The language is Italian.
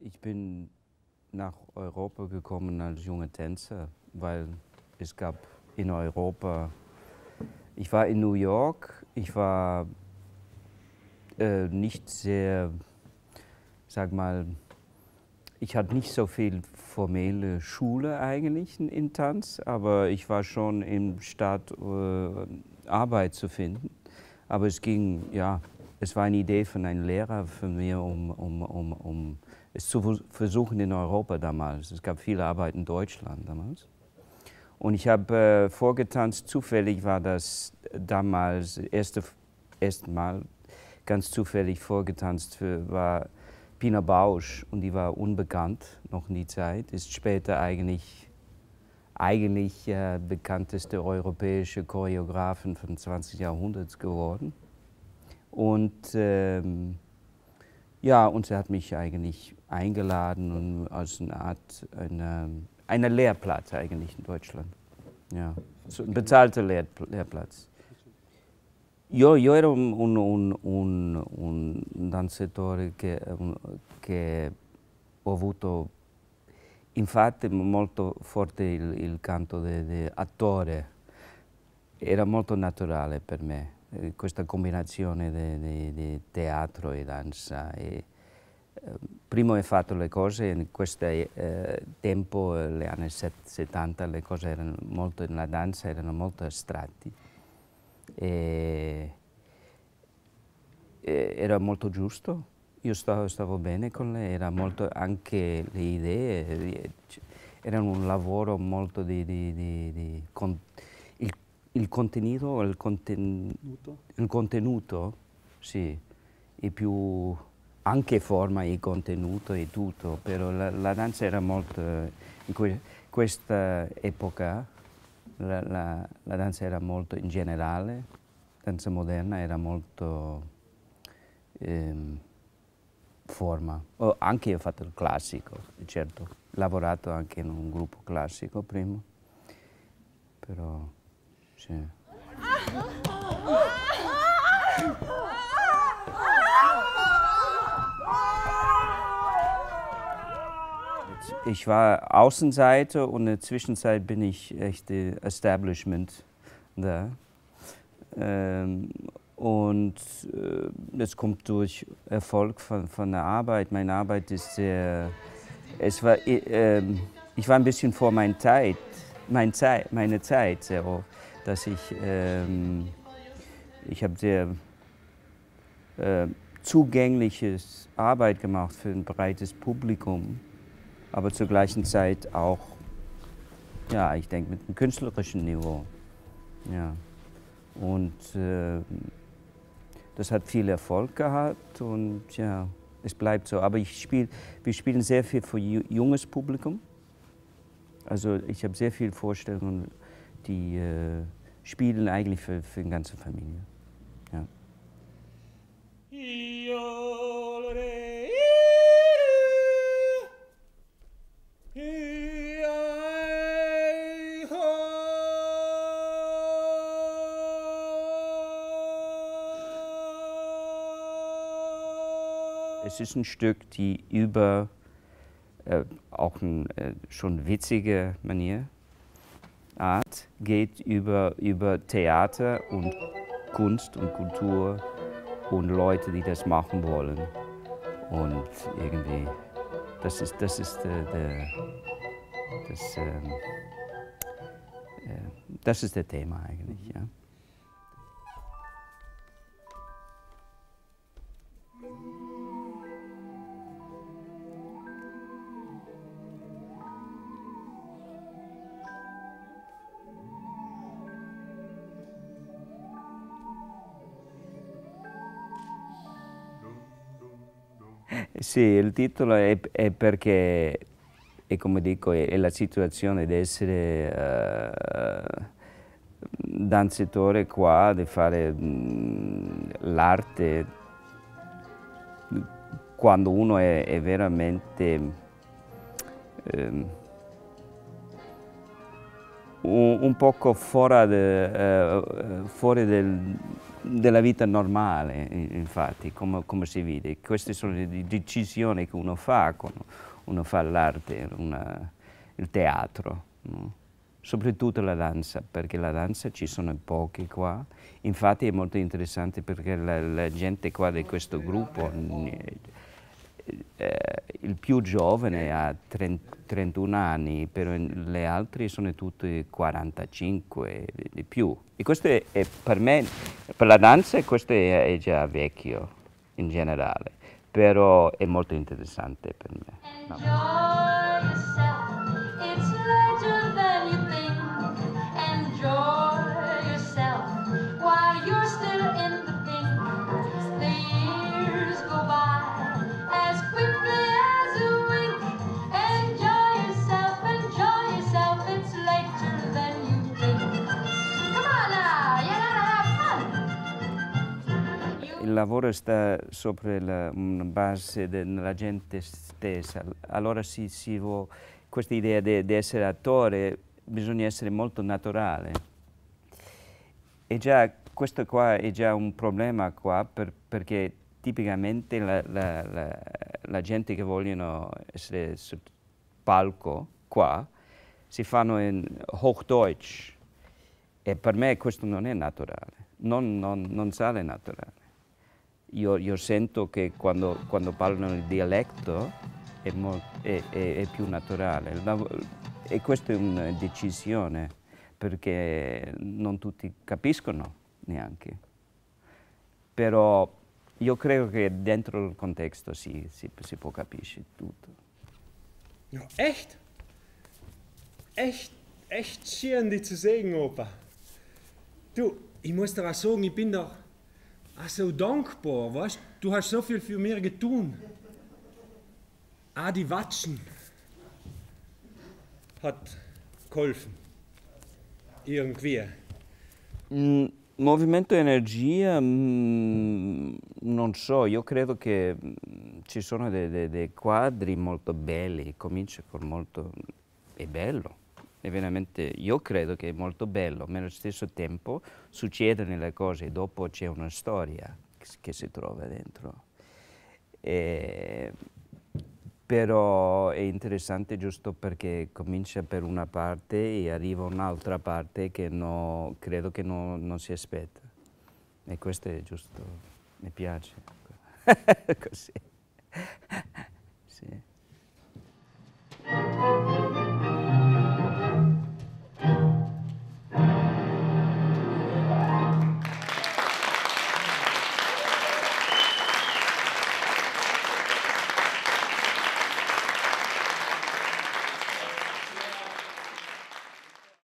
Ich bin nach Europa gekommen als junger Tänzer, weil es gab in Europa, ich war in New York, ich war äh, nicht sehr, sag mal, ich hatte nicht so viel formelle Schule eigentlich in, in Tanz, aber ich war schon im Staat äh, Arbeit zu finden. Aber es ging, ja, es war eine Idee von einem Lehrer von mir, um, um, um, um es zu versuchen in Europa damals. Es gab viele Arbeit in Deutschland damals. Und ich habe äh, vorgetanzt, zufällig war das damals, erste, erste Mal ganz zufällig vorgetanzt, für, war Pina Bausch und die war unbekannt noch in die Zeit, ist später eigentlich, eigentlich äh, bekannteste europäische Choreografin vom 20. Jahrhunderts geworden. Und ähm, ja, und sie hat mich eigentlich eingeladen und als eine Art, eine, eine Lehrplatz eigentlich in Deutschland. Ja, so ein bezahlter Lehr Lehrplatz. Io, io, ero un, un, un, un danzatore che, che, ho avuto, infatti molto forte il, il canto di attore, era molto naturale per me. Eh, questa combinazione di teatro e danza. E, prima ho fatto le cose in questo eh, tempo, negli anni 70, le cose erano molto, nella danza erano molto astratti. E, e era molto giusto, io stavo, stavo, bene con lei, era molto, anche le idee, era un lavoro molto di, di, di, di con, il contenuto, il, contenuto? il contenuto, sì, è più anche forma e contenuto e tutto, però la, la danza era molto, in que, questa epoca la, la, la, danza era molto in generale, la danza moderna era molto ehm, forma. Oh, anche io ho fatto il classico, certo, ho lavorato anche in un gruppo classico prima, però sì. Ich war Außenseiter und in der Zwischenzeit bin ich echt Establishment da. Ähm, und äh, das kommt durch Erfolg von, von der Arbeit. Meine Arbeit ist sehr, es war, äh, ich war ein bisschen vor meiner Zeit, mein Zeit meine Zeit sehr oft dass ich, ähm, ich habe sehr äh, zugängliches Arbeit gemacht für ein breites Publikum, aber zur gleichen Zeit auch, ja, ich denke mit einem künstlerischen Niveau. Ja. Und äh, das hat viel Erfolg gehabt und ja, es bleibt so. Aber ich spiel, wir spielen sehr viel für junges Publikum. Also ich habe sehr viele Vorstellungen, die äh, spielen eigentlich für, für die ganze Familie. Ja. Es ist ein Stück, die über äh, auch eine äh, schon witzige Manier Art geht über, über Theater und Kunst und Kultur und Leute, die das machen wollen. Und irgendwie, das ist, das ist der, der das, ähm, äh, das ist der Thema eigentlich. Ja. Sì, il titolo è, è perché, è come dico, è, è la situazione di essere uh, danzatore qua, di fare mm, l'arte quando uno è, è veramente um, un, un, poco fuori, de, uh, fuori del, della vita normale, infatti, come, come, si vede. Queste sono le decisioni che uno fa quando uno fa l'arte, il teatro, no? soprattutto la danza, perché la danza ci sono pochi qua. Infatti è molto interessante perché la, la gente qua di questo gruppo eh, il più giovane ha 30, 31 anni, però le altre sono tutte 45 di più. E questo è, è per me, per la danza, questo è, è, già vecchio in generale, però è molto interessante per me. No. Lavoro sta sopra la base della gente stessa, allora si può, questa idea di essere attore bisogna essere molto naturale. E già questo qua è già un problema qua per, perché tipicamente la, la, la, la, gente che vogliono essere sul palco qua si fanno in Hochdeutsch e per me questo non è naturale, non, non, non sale naturale io, io sento che quando, quando, parlano il dialetto è, è, è, è più naturale. E questa è una decisione perché non tutti capiscono neanche. Però io credo che dentro il contesto si, si, si può capire tutto. Ja, echt? Echt, echt schön, dich zu sehen, Opa. Du, ich muss dir was sagen, ich bin doch Ach, so dankbar, weißt du, hast so viel für mich getan. Auch die Watschen hat geholfen. Irgendwie. Mm, movimento Energia, mm, non so, io credo che mm, ci sono dei, dei, dei quadri molto belli, comincia con molto... è bello è veramente, io credo che è molto bello, ma allo stesso tempo succedono le cose, dopo c'è una storia che si trova dentro. E, però è interessante giusto perché comincia per una parte e arriva un'altra parte che no, credo che no, non si aspetta. E questo è giusto, mi piace. Così.